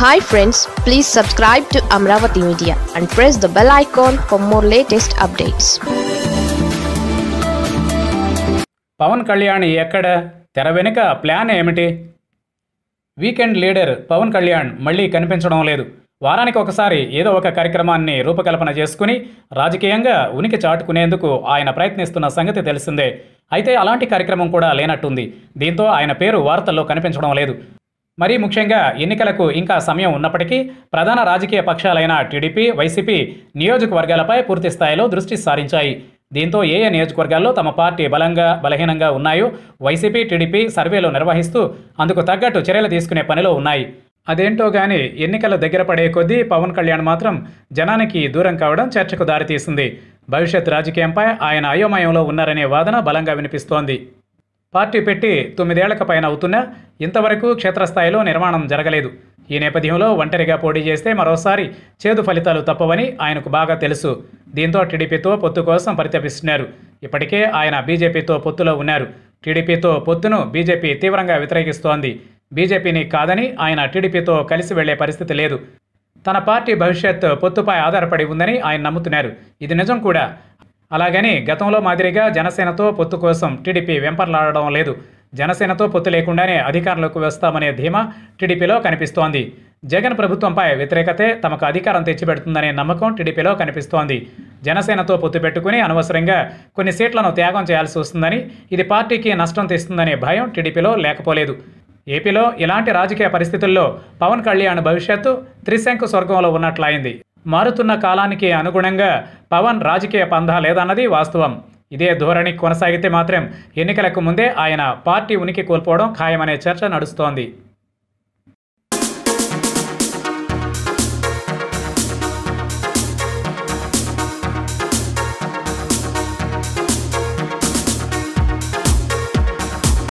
Hi friends please subscribe to Amaravati media and press the bell icon for more latest updates Pawan Kalyan ఎక్కడ? తెర వెనుక plan ఏమిటి? Weekend leader Pawan Kalyan మళ్ళీ కనిపించడం లేదు. వారానికి ఒకసారి ఏదో ఒక కార్యక్రమాన్ని రూపకల్పన చేసుకుని రాజకీయంగా ఉనికి చాటుకునేందుకు ఆయన ప్రయత్నిస్తున్న సంగతి తెలిసిందే. అయితే అలాంటి కార్యక్రమం కూడా లేనట్టుంది. దీంతో ఆయన పేరు వార్తల్లో కనిపించడం లేదు. మరీ ముఖ్యంగా ఎన్నికలకు ఇంకా సమయం ఉన్నప్పటికీ ప్రధాన రాజకీయ పక్షాలైన టీడీపీ వైసీపీ నియోజకవర్గాలపై పూర్తి స్థాయిలో దృష్టి సారించాయి. దీంతో ఏ ఏ నియోజకవర్గాల్లో తమ పార్టీ బలంగా బలహీనంగా ఉన్నాయో వైసీపీ టీడీపీ సర్వేలు నిర్వహిస్తూ అందుకు తగ్గట్టు చర్యలు తీసుకునే పనిలో ఉన్నాయి. అదేంటో గాని ఎన్నికల దగ్గర పడే కొద్దీ పవన్ కళ్యాణ్ మాత్రం జనానికి దూరం కావడం చర్చకు దారితీసింది. భవిష్యత్ రాజకీయంపై ఆయన అయోమయంలో ఉన్నారనే వాదన బలంగా వినిపిస్తోంది. పార్టీ పెట్టి తొమ్మిదేళ్ళకు పైన అవుతున్నా ఇంతవరకు క్షేత్రస్థాయిలో నిర్మాణం జరగలేదు. ఈ నేపథ్యంలో ఒంటరిగా పోటీ చేస్తే మరోసారి చేదు ఫలితాలు తప్పవని ఆయనకు బాగా తెలుసు. దీంతో టీడీపీతో పొత్తు కోసం పరితపిస్తున్నారు. ఇప్పటికే ఆయన బీజేపీతో పొత్తులో ఉన్నారు. టీడీపీతో పొత్తును బీజేపీ తీవ్రంగా వ్యతిరేకిస్తోంది. బీజేపీని కాదని ఆయన టీడీపీతో కలిసి వెళ్ళే పరిస్థితి లేదు. తన పార్టీ భవిష్యత్ పొత్తుపై ఆధారపడి ఉందని ఆయన నమ్ముతున్నారు. ఇది నిజం కూడా. అలాగని గతంలో మాదిరిగా జనసేనతో పొత్తు కోసం టీడీపీ వెంపర్లాడడం లేదు. జనసేనతో పొత్తు లేకుండానే అధికారంలోకి వస్తామనే ధీమా టీడీపీలో కనిపిస్తోంది. జగన్ ప్రభుత్వంపై వ్యతిరేకతే తమకు అధికారం తెచ్చిపెడుతుందనే నమ్మకం టీడీపీలో కనిపిస్తోంది. జనసేనతో పొత్తు పెట్టుకుని అనవసరంగా కొన్ని సీట్లను త్యాగం చేయాల్సి వస్తుందని ఇది పార్టీకి నష్టం తెస్తుందనే భయం టీడీపీలో లేకపోలేదు. ఏపీలో ఇలాంటి రాజకీయ పరిస్థితుల్లో పవన్ కళ్యాణ్ భవిష్యత్తు త్రిశంకు స్వర్గంలో ఉన్నట్లయింది. మారుతున్న కాలానికి అనుగుణంగా పవన్ రాజకీయ పంధా లేదన్నది వాస్తవం. ఇదే ధోరణి కొనసాగితే మాత్రం ఎన్నికలకు ముందే ఆయన పార్టీ ఉనికి కోల్పోవడం ఖాయమనే చర్చ నడుస్తోంది.